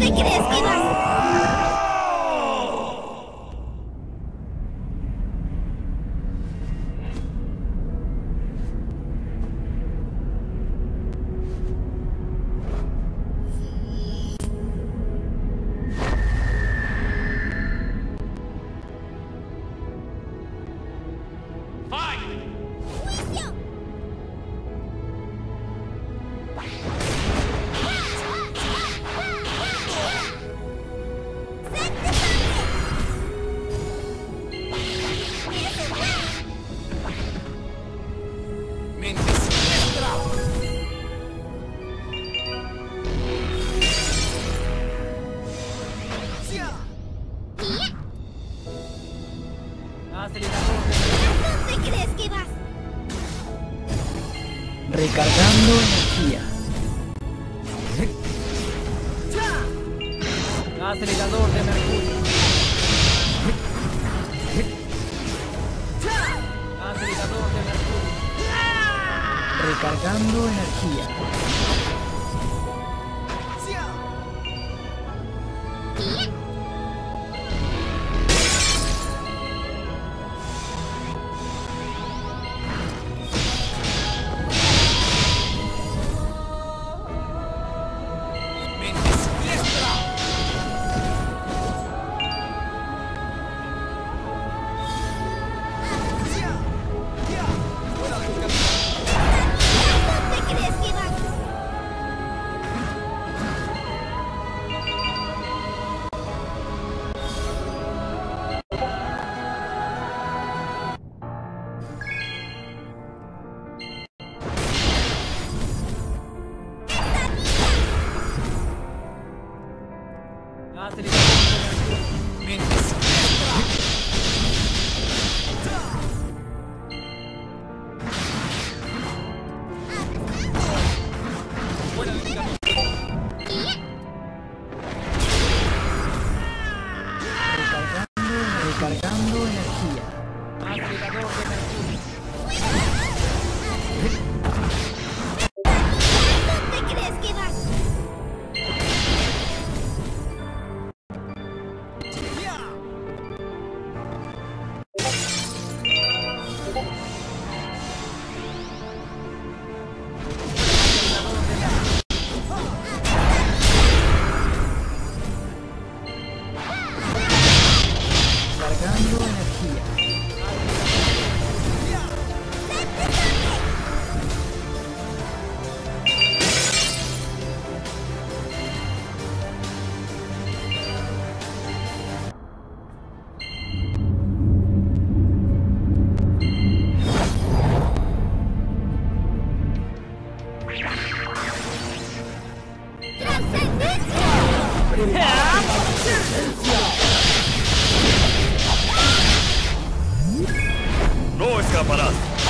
think it is? Give us ¿Dónde crees que vas? Recargando energía. Acelerador de mercurio. Acelerador de mercurio. Recargando energía. Energía. Acelerador de mercurio. Não escaparás!